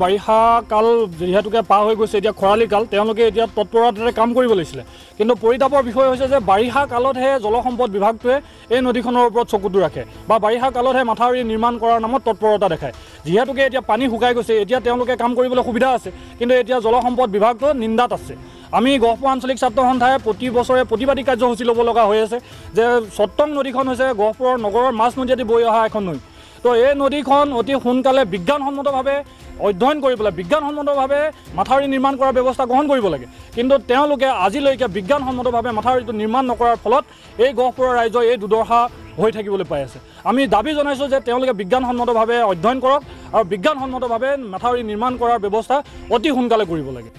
বাৰিষা কাল যিহেতুকে পাৰ হৈ গৈছে এতিয়া খৰালি কাল তেওঁলোকে এতিয়া তৎপৰতাৰে কাম কৰিব লাগিছিলে কিন্তু পৰিতাপৰ বিষয় হৈছে যে বাৰিষা কালতহে জলসম্পদ বিভাগটোৱে এই নদীখনৰ ওপৰত চকুটো ৰাখে বা বাৰিষা কালতহে মাথাউৰি নিৰ্মাণ কৰাৰ নামত তৎপৰতা দেখায়। যিহেতুকে এতিয়া পানী শুকাই গৈছে এতিয়া তেওঁলোকে কাম কৰিবলৈ সুবিধা আছে কিন্তু এতিয়া জলসম্পদ বিভাগটো নিন্দাত আছে। আমি গহপুৰ আঞ্চলিক ছাত্ৰ সন্থাই প্ৰতি বছৰে প্ৰতিবাদী কাৰ্যসূচী ল'ব লগা হৈ আছে যে চত্ৰং নদীখন হৈছে গহপুৰৰ নগৰৰ মাছ নদীয়েদি বৈ অহা এখন নৈ। তো এই নদীখন অতি সোনকালে বিজ্ঞানসন্মতভাৱে অধ্যয়ন কৰি পেলাই বিজ্ঞানসন্মতভাৱে মাথাউৰি নিৰ্মাণ কৰাৰ ব্যৱস্থা গ্ৰহণ কৰিব লাগে। কিন্তু তেওঁলোকে আজিলৈকে বিজ্ঞানসন্মতভাৱে মাথাউৰিটো নিৰ্মাণ নকৰাৰ ফলত এই গহপুৰৰ ৰাইজৰ এই দুৰ্দশা হৈ থাকিবলৈ পাই আছে। আমি দাবী জনাইছোঁ যে তেওঁলোকে বিজ্ঞানসন্মতভাৱে অধ্যয়ন কৰক আৰু বিজ্ঞানসন্মতভাৱে মাথাউৰি নিৰ্মাণ কৰাৰ ব্যৱস্থা অতি সোনকালে কৰিব লাগে।